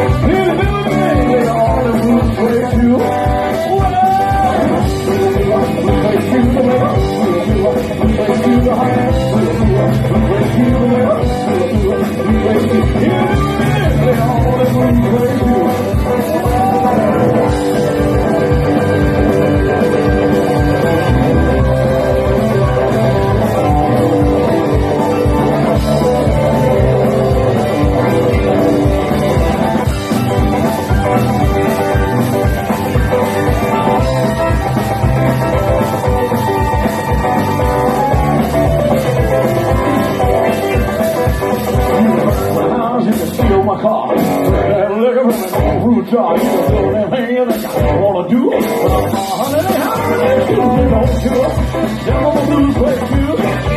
Yeah. my car. And look at my rooftop. You can do everything that I want to do. But I'm a honey, honey, you don't do it. Never do play too.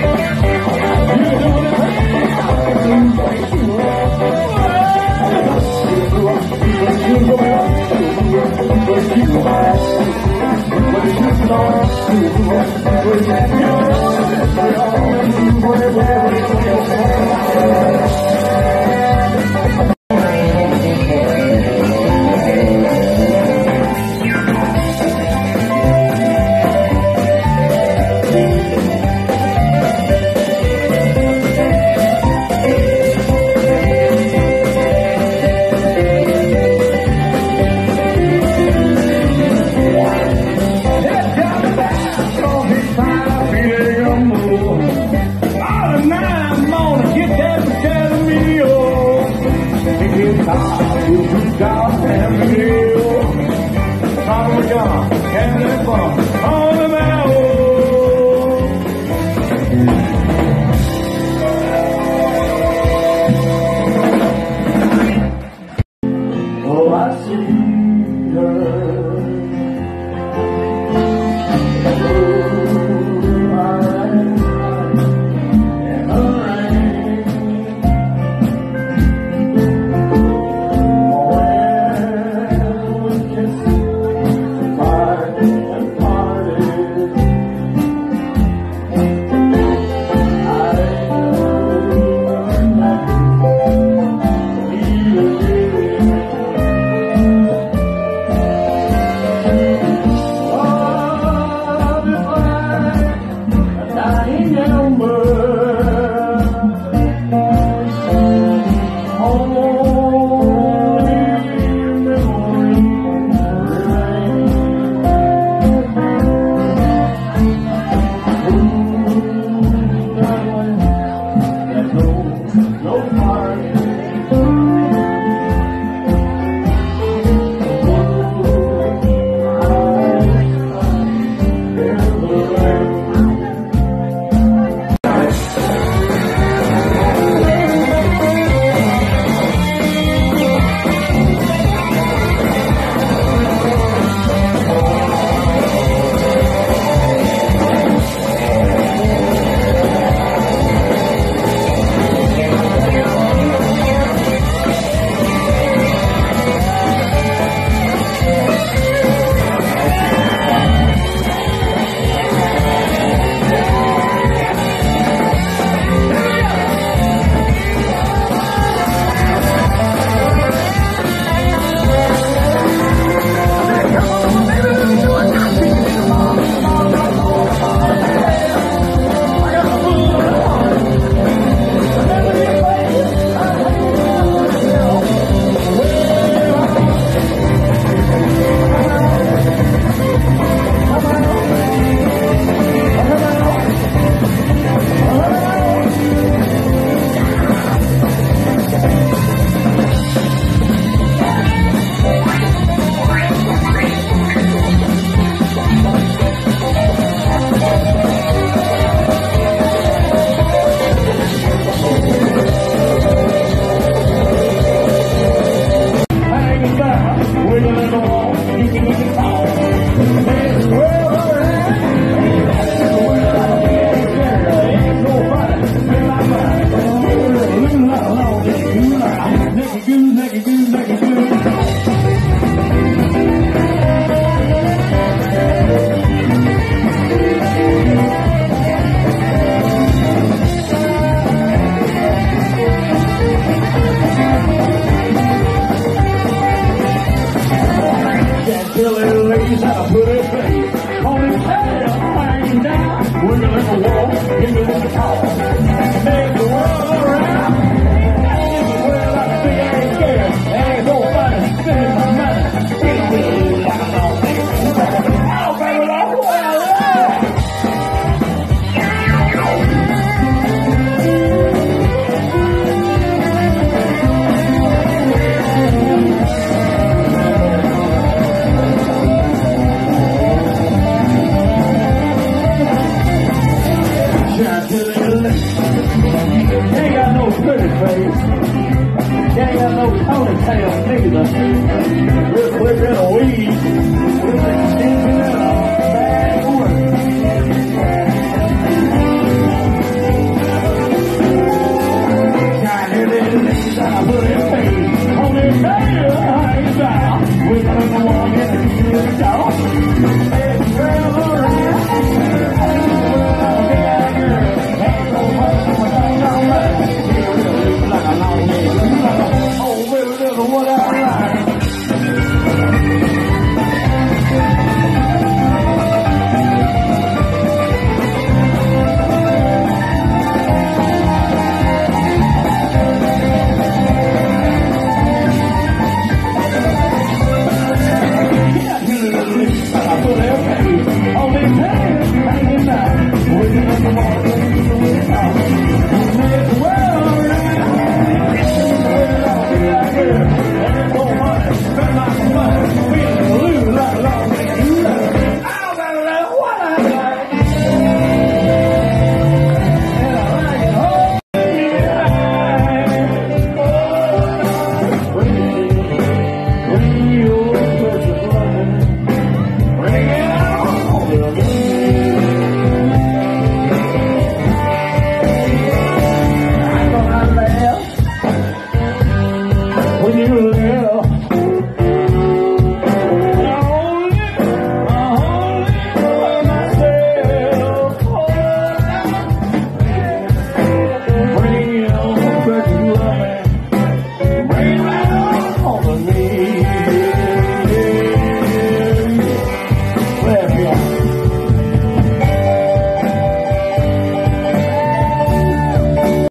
左右左右。